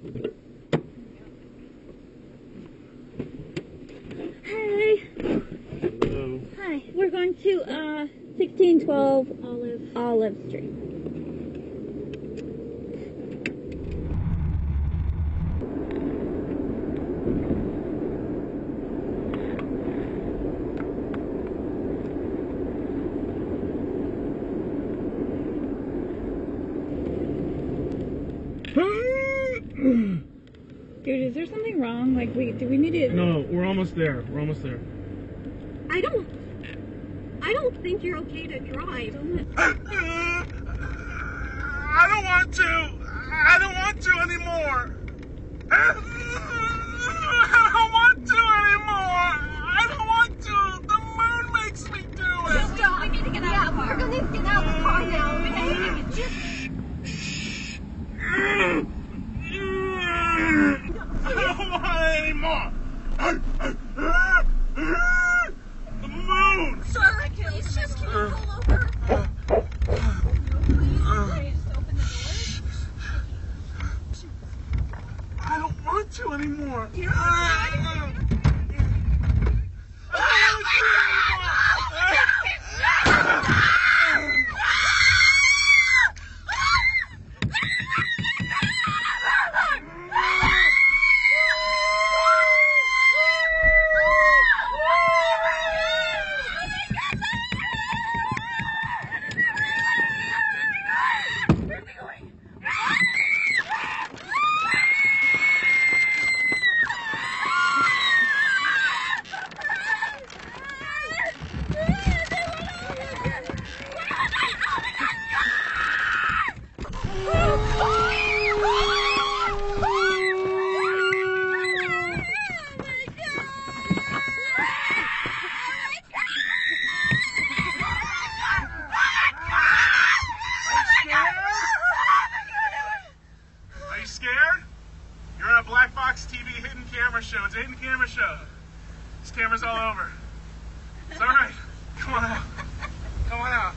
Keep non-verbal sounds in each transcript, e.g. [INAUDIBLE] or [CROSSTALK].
Hi. Hello. Hi. We're going to uh 1612 Olive Olive Street. Dude, is there something wrong? Like, we do we need to? No, we're almost there. We're almost there. I don't. I don't think you're okay to drive. [LAUGHS] I don't want to. I don't want to anymore. [LAUGHS] I don't want to anymore. I don't want to. The moon makes me do it. Stop. We need to get out of the car. We're gonna get out of the car now, okay? Just. I don't want it anymore. The moon. Sir, please just can you pull over? Please, just open the To anymore. You're I don't show. It's a hidden camera show. This cameras all over. It's all right. Come on out. Come on out.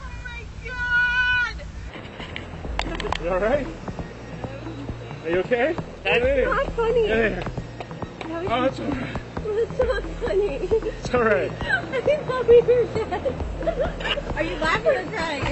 Oh my god! You all right? Are you okay? It's not funny. Yeah. That Oh, it's all right. It's not funny. It's all right. [LAUGHS] I thought we were dead. [LAUGHS] Are you laughing or crying?